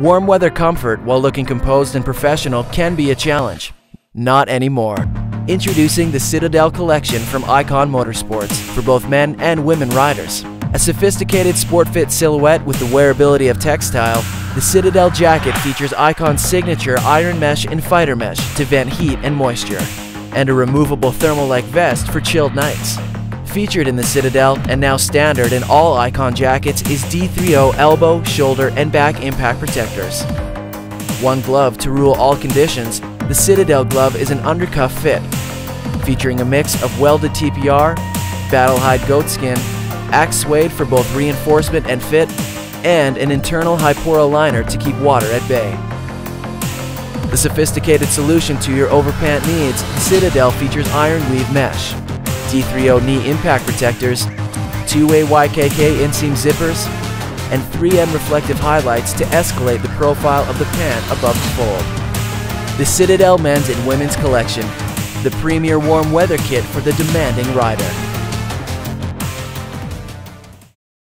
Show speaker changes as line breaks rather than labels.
Warm weather comfort while looking composed and professional can be a challenge. Not anymore. Introducing the Citadel Collection from Icon Motorsports for both men and women riders. A sophisticated sport fit silhouette with the wearability of textile, the Citadel jacket features Icon's signature iron mesh and fighter mesh to vent heat and moisture, and a removable Thermolite vest for chilled nights. Featured in the Citadel and now standard in all Icon jackets is D3O elbow, shoulder, and back impact protectors. One glove to rule all conditions, the Citadel glove is an undercuff fit, featuring a mix of welded TPR, Battlehide goatskin, AX Suede for both reinforcement and fit, and an internal Hipora liner to keep water at bay. The sophisticated solution to your overpant needs, Citadel features iron weave mesh, D3O knee impact protectors, two-way YKK inseam zippers, and 3M reflective highlights to escalate the profile of the pant above the fold. The Citadel men's and women's collection, the premier warm weather kit for the demanding rider.